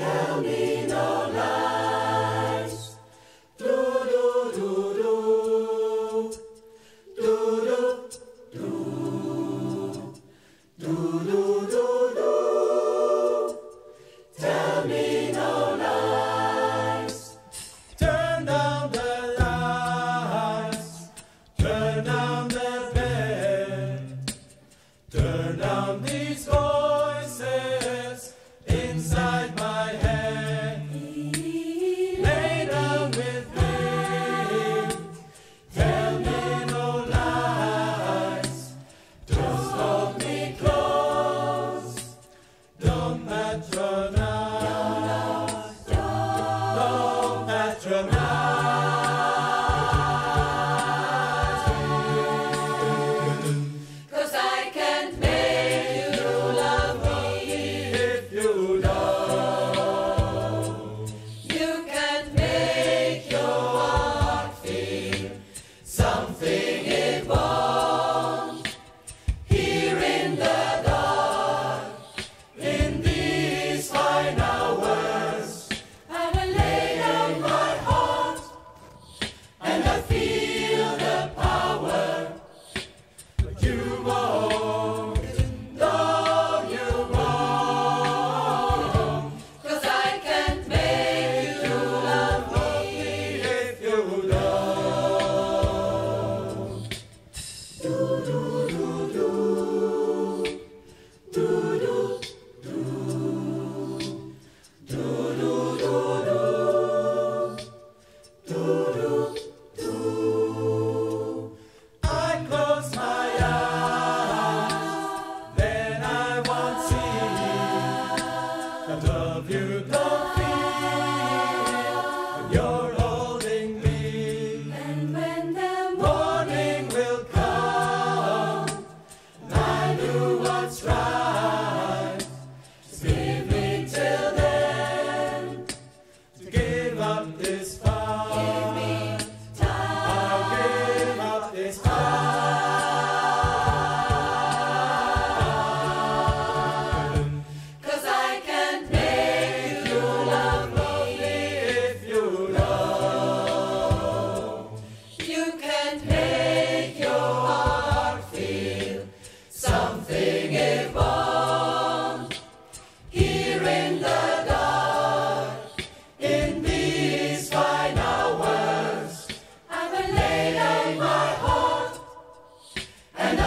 tell me no lie. Don't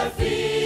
I feel.